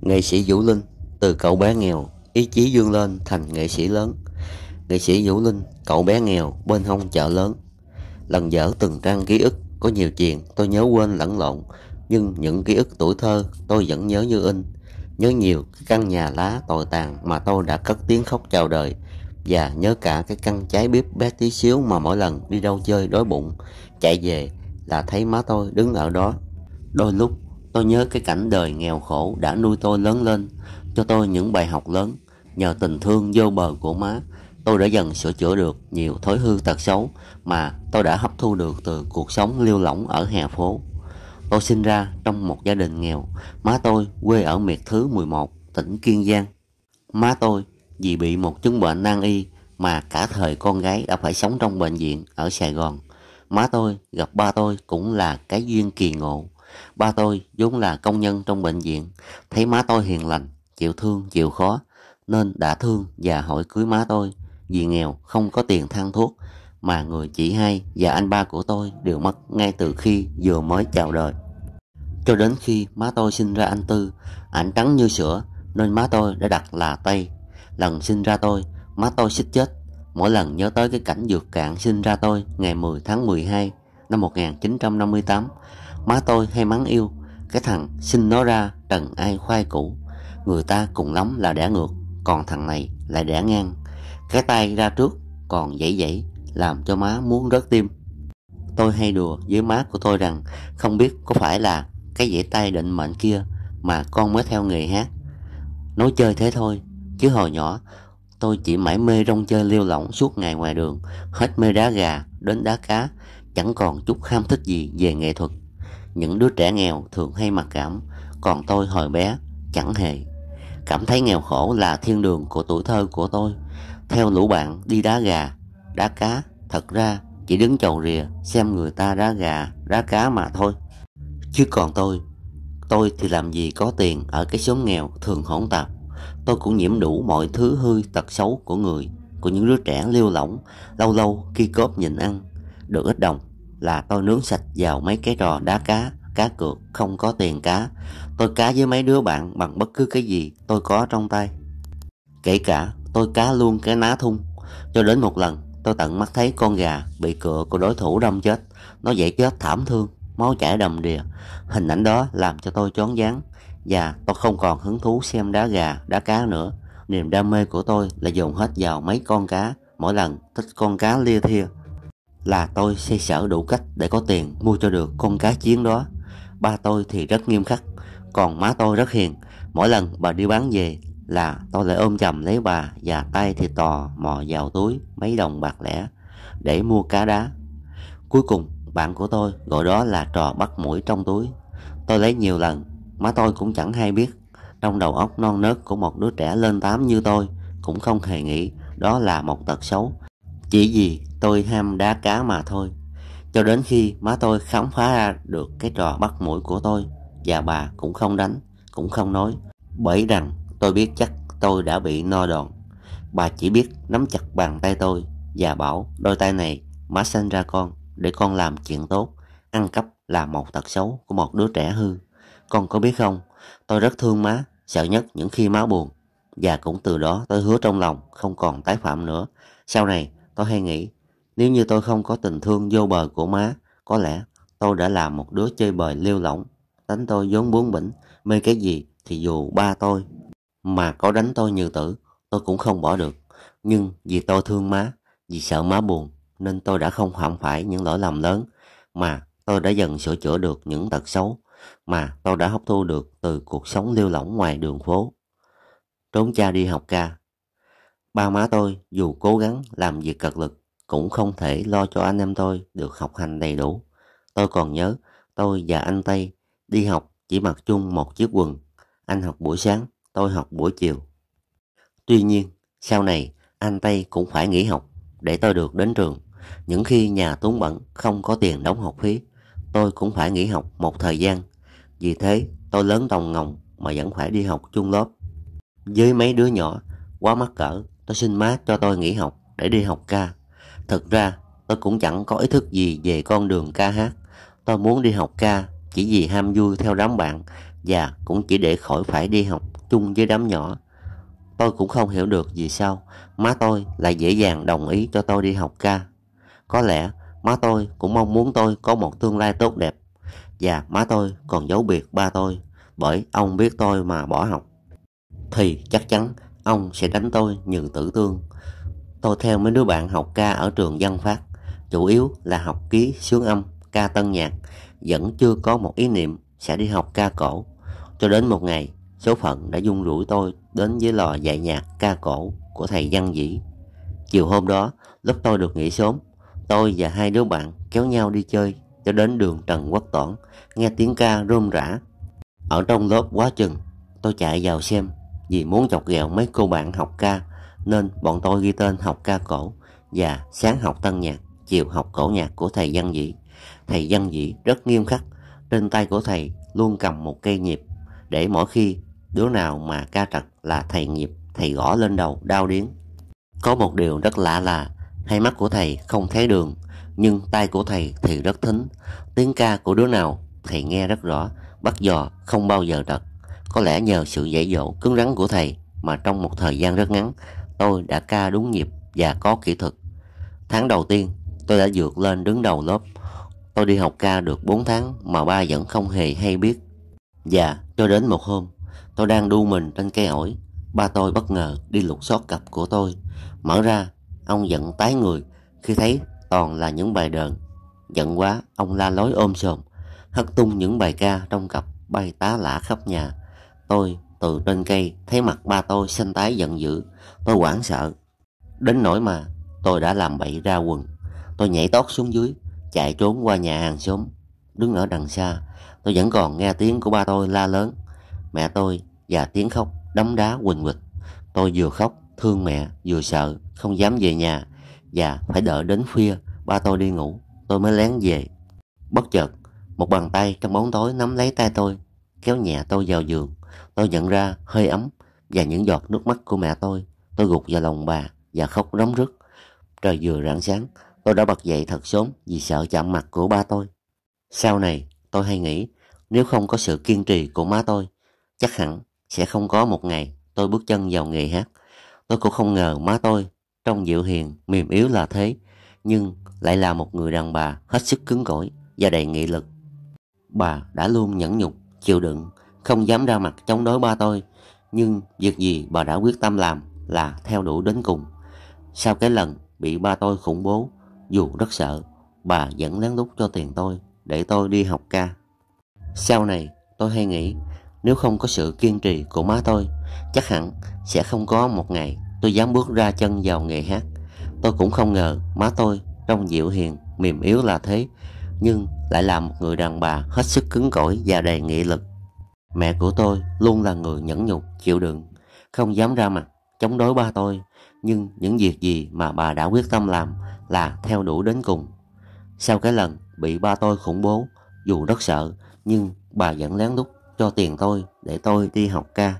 Nghệ sĩ Vũ Linh từ cậu bé nghèo ý chí vươn lên thành nghệ sĩ lớn. Nghệ sĩ Vũ Linh, cậu bé nghèo bên hông chợ lớn. Lần dở từng trang ký ức có nhiều chuyện tôi nhớ quên lẫn lộn, nhưng những ký ức tuổi thơ tôi vẫn nhớ như in. Nhớ nhiều cái căn nhà lá tồi tàn mà tôi đã cất tiếng khóc chào đời và nhớ cả cái căn trái bếp bé tí xíu mà mỗi lần đi đâu chơi đói bụng chạy về là thấy má tôi đứng ở đó. Đôi lúc tôi nhớ cái cảnh đời nghèo khổ đã nuôi tôi lớn lên, cho tôi những bài học lớn. Nhờ tình thương vô bờ của má, tôi đã dần sửa chữa được nhiều thói hư tật xấu mà tôi đã hấp thu được từ cuộc sống liêu lỏng ở hè phố. Tôi sinh ra trong một gia đình nghèo, má tôi quê ở miệt thứ 11, tỉnh Kiên Giang. Má tôi vì bị một chứng bệnh nan y mà cả thời con gái đã phải sống trong bệnh viện ở Sài Gòn. Má tôi gặp ba tôi cũng là cái duyên kỳ ngộ. Ba tôi vốn là công nhân trong bệnh viện, thấy má tôi hiền lành, chịu thương, chịu khó, nên đã thương và hỏi cưới má tôi. Vì nghèo không có tiền thang thuốc, mà người chị hai và anh ba của tôi đều mất ngay từ khi vừa mới chào đời. Cho đến khi má tôi sinh ra anh Tư, ảnh trắng như sữa nên má tôi đã đặt là Tây. Lần sinh ra tôi, má tôi xích chết. Mỗi lần nhớ tới cái cảnh dược cạn sinh ra tôi ngày 10 tháng 12 năm 1958, má tôi hay mắng yêu, cái thằng sinh nó ra trần ai khoai củ. Người ta cùng lắm là đẻ ngược, còn thằng này lại đẻ ngang. Cái tay ra trước còn dãy dãy, làm cho má muốn rớt tim. Tôi hay đùa với má của tôi rằng không biết có phải là cái dãy tay định mệnh kia mà con mới theo nghề hát. Nói chơi thế thôi, chứ hồi nhỏ tôi chỉ mãi mê rong chơi liêu lỏng suốt ngày ngoài đường, hết mê đá gà đến đá cá, chẳng còn chút ham thích gì về nghệ thuật. Những đứa trẻ nghèo thường hay mặc cảm, còn tôi hồi bé chẳng hề. Cảm thấy nghèo khổ là thiên đường của tuổi thơ của tôi. Theo lũ bạn đi đá gà, đá cá, thật ra chỉ đứng chầu rìa xem người ta đá gà, đá cá mà thôi. Chứ còn tôi, tôi thì làm gì có tiền ở cái xóm nghèo thường hỗn tạp. Tôi cũng nhiễm đủ mọi thứ hư tật xấu của người, của những đứa trẻ liêu lỏng, lâu lâu khi cốp nhìn ăn, được ít đồng là tôi nướng sạch vào mấy cái trò đá cá, cá cược, không có tiền cá. Tôi cá với mấy đứa bạn bằng bất cứ cái gì tôi có trong tay. Kể cả tôi cá luôn cái ná thun. Cho đến một lần tôi tận mắt thấy con gà bị cựa của đối thủ đâm chết. Nó dậy chết thảm thương, máu chảy đầm đìa. Hình ảnh đó làm cho tôi chón váng và tôi không còn hứng thú xem đá gà, đá cá nữa. Niềm đam mê của tôi là dồn hết vào mấy con cá, mỗi lần thích con cá lia thia là tôi xây sở đủ cách để có tiền mua cho được con cá chiến đó. Ba tôi thì rất nghiêm khắc, còn má tôi rất hiền. Mỗi lần bà đi bán về là tôi lại ôm chầm lấy bà và tay thì tò mò vào túi mấy đồng bạc lẻ để mua cá đá. Cuối cùng bạn của tôi gọi đó là trò bắt mũi trong túi. Tôi lấy nhiều lần, má tôi cũng chẳng hay biết. Trong đầu óc non nớt của một đứa trẻ lên tám như tôi cũng không hề nghĩ đó là một tật xấu. Chỉ vì tôi ham đá cá mà thôi. Cho đến khi má tôi khám phá ra được cái trò bắt mũi của tôi và bà cũng không đánh, cũng không nói. Bởi rằng tôi biết chắc tôi đã bị no đòn. Bà chỉ biết nắm chặt bàn tay tôi và bảo đôi tay này má sinh ra con để con làm chuyện tốt. Ăn cắp là một tật xấu của một đứa trẻ hư. Con có biết không, tôi rất thương má, sợ nhất những khi má buồn. Và cũng từ đó tôi hứa trong lòng không còn tái phạm nữa. Sau này tôi hay nghĩ nếu như tôi không có tình thương vô bờ của má, có lẽ tôi đã là một đứa chơi bời lêu lỏng. đánh tôi vốn bướng bỉnh, mê cái gì thì dù ba tôi mà có đánh tôi như tử, tôi cũng không bỏ được. Nhưng vì tôi thương má, vì sợ má buồn, nên tôi đã không phạm phải những lỗi lầm lớn, mà tôi đã dần sửa chữa được những tật xấu mà tôi đã hấp thu được từ cuộc sống lêu lỏng ngoài đường phố. Trốn cha đi học ca. Ba má tôi dù cố gắng làm việc cật lực cũng không thể lo cho anh em tôi được học hành đầy đủ. Tôi còn nhớ tôi và anh Tây đi học chỉ mặc chung một chiếc quần. Anh học buổi sáng, tôi học buổi chiều. Tuy nhiên, sau này anh Tây cũng phải nghỉ học để tôi được đến trường. Những khi nhà túng bẩn không có tiền đóng học phí, tôi cũng phải nghỉ học một thời gian. Vì thế, tôi lớn đồng ngồng mà vẫn phải đi học chung lớp. Với mấy đứa nhỏ, quá mắc cỡ, tôi xin má cho tôi nghỉ học để đi học ca. Thực ra, tôi cũng chẳng có ý thức gì về con đường ca hát. Tôi muốn đi học ca chỉ vì ham vui theo đám bạn và cũng chỉ để khỏi phải đi học chung với đám nhỏ. Tôi cũng không hiểu được vì sao má tôi lại dễ dàng đồng ý cho tôi đi học ca. Có lẽ má tôi cũng mong muốn tôi có một tương lai tốt đẹp. Và má tôi còn giấu biệt ba tôi bởi ông biết tôi mà bỏ học. Thì chắc chắn ông sẽ đánh tôi như tử tương. Tôi theo mấy đứa bạn học ca ở trường văn phát, chủ yếu là học ký sướng âm, ca tân nhạc, vẫn chưa có một ý niệm sẽ đi học ca cổ. Cho đến một ngày, số phận đã dung rủi tôi đến với lò dạy nhạc ca cổ của thầy Văn Dĩ. Chiều hôm đó, lúc tôi được nghỉ sớm, tôi và hai đứa bạn kéo nhau đi chơi cho đến đường Trần Quốc Toản, nghe tiếng ca rôm rã. Ở trong lớp quá chừng, tôi chạy vào xem vì muốn chọc ghẹo mấy cô bạn học ca nên bọn tôi ghi tên học ca cổ và sáng học tân nhạc, chiều học cổ nhạc của thầy Văn Dĩ. Thầy Văn Dĩ rất nghiêm khắc, trên tay của thầy luôn cầm một cây nhịp để mỗi khi đứa nào mà ca trật là thầy nhịp, thầy gõ lên đầu đau điếng. Có một điều rất lạ là hai mắt của thầy không thấy đường, nhưng tay của thầy thì rất thính. Tiếng ca của đứa nào thầy nghe rất rõ, bắt dò không bao giờ trật. Có lẽ nhờ sự dạy dỗ cứng rắn của thầy mà trong một thời gian rất ngắn, tôi đã ca đúng nhịp và có kỹ thuật. Tháng đầu tiên, tôi đã vượt lên đứng đầu lớp. Tôi đi học ca được 4 tháng mà ba vẫn không hề hay biết. Và cho đến một hôm, tôi đang đu mình trên cây ổi. Ba tôi bất ngờ đi lục xót cặp của tôi. Mở ra, ông giận tái người khi thấy toàn là những bài đờn. Giận quá, ông la lối ôm sồm, hất tung những bài ca trong cặp bay tá lả khắp nhà. Tôi từ trên cây thấy mặt ba tôi xanh tái giận dữ. Tôi hoảng sợ. Đến nỗi mà tôi đã làm bậy ra quần. Tôi nhảy tót xuống dưới, chạy trốn qua nhà hàng xóm. Đứng ở đằng xa, tôi vẫn còn nghe tiếng của ba tôi la lớn. Mẹ tôi và tiếng khóc đấm đá quỳnh quịch. Tôi vừa khóc, thương mẹ, vừa sợ, không dám về nhà. Và phải đợi đến khuya, ba tôi đi ngủ, tôi mới lén về. Bất chợt, một bàn tay trong bóng tối nắm lấy tay tôi, kéo nhẹ tôi vào giường. Tôi nhận ra hơi ấm và những giọt nước mắt của mẹ tôi. Tôi gục vào lòng bà và khóc rống rức. Trời vừa rạng sáng, tôi đã bật dậy thật sớm vì sợ chạm mặt của ba tôi. Sau này, tôi hay nghĩ nếu không có sự kiên trì của má tôi, chắc hẳn sẽ không có một ngày tôi bước chân vào nghề hát. Tôi cũng không ngờ má tôi trong dịu hiền, mềm yếu là thế, nhưng lại là một người đàn bà hết sức cứng cỏi và đầy nghị lực. Bà đã luôn nhẫn nhục, chịu đựng không dám ra mặt chống đối ba tôi, nhưng việc gì bà đã quyết tâm làm là theo đuổi đến cùng. Sau cái lần bị ba tôi khủng bố, dù rất sợ, bà vẫn lén lút cho tiền tôi để tôi đi học ca. Sau này, tôi hay nghĩ nếu không có sự kiên trì của má tôi, chắc hẳn sẽ không có một ngày tôi dám bước ra chân vào nghề hát. Tôi cũng không ngờ má tôi trong dịu hiền, mềm yếu là thế, nhưng lại là một người đàn bà hết sức cứng cỏi và đầy nghị lực. Mẹ của tôi luôn là người nhẫn nhục, chịu đựng, không dám ra mặt chống đối ba tôi, nhưng những việc gì mà bà đã quyết tâm làm là theo đuổi đến cùng. Sau cái lần bị ba tôi khủng bố, dù rất sợ, nhưng bà vẫn lén lút cho tiền tôi để tôi đi học ca.